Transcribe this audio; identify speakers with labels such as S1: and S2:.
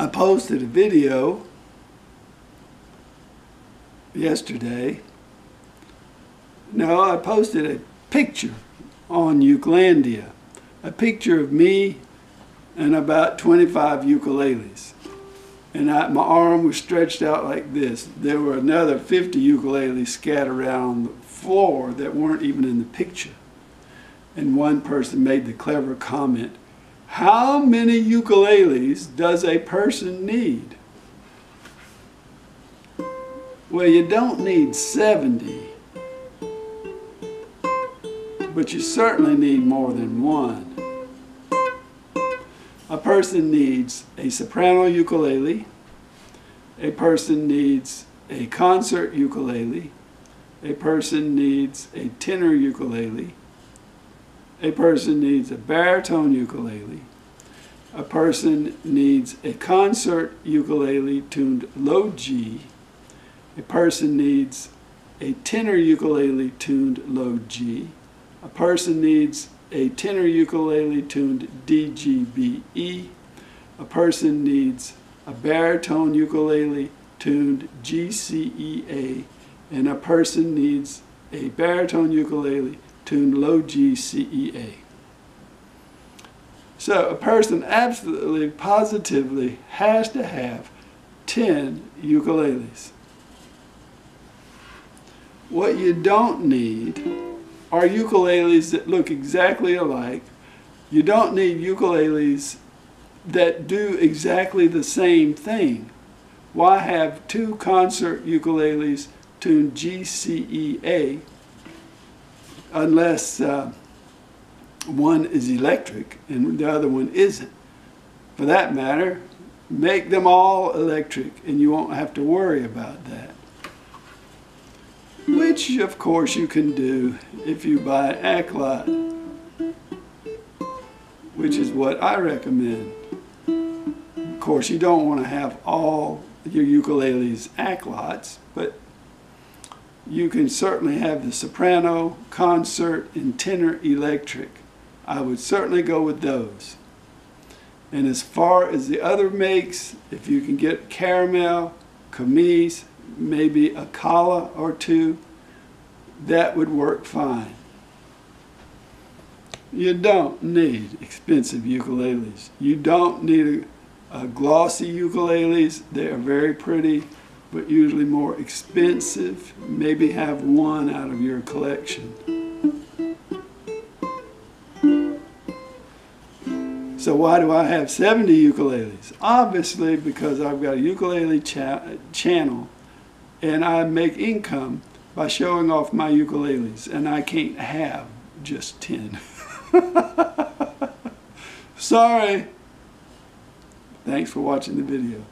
S1: I posted a video yesterday. No, I posted a picture on Ukelandia, a picture of me and about 25 ukuleles. And I, my arm was stretched out like this. There were another 50 ukuleles scattered around the floor that weren't even in the picture. And one person made the clever comment, how many ukuleles does a person need? Well, you don't need 70, but you certainly need more than one. A person needs a soprano ukulele, a person needs a concert ukulele, a person needs a tenor ukulele, a person needs a baritone ukulele, a person needs a concert ukulele tuned low G, a person needs a tenor ukulele tuned low G, a person needs a tenor ukulele tuned DGBE, a person needs a baritone ukulele tuned GCEA, and a person needs a baritone ukulele tuned low G CEA. So a person absolutely, positively has to have 10 ukuleles. What you don't need are ukuleles that look exactly alike. You don't need ukuleles that do exactly the same thing. Why have two concert ukuleles tuned GCEA unless uh, one is electric and the other one isn't. For that matter, make them all electric and you won't have to worry about that. Which, of course, you can do if you buy Aklot, which is what I recommend. Of course, you don't want to have all your ukuleles Aklots, but you can certainly have the soprano, concert, and tenor electric. I would certainly go with those. And as far as the other makes, if you can get caramel, Kmise, maybe a kala or two, that would work fine. You don't need expensive ukuleles. You don't need a, a glossy ukuleles. They are very pretty but usually more expensive. Maybe have one out of your collection. So why do I have 70 ukuleles? Obviously because I've got a ukulele cha channel and I make income by showing off my ukuleles and I can't have just 10. Sorry. Thanks for watching the video.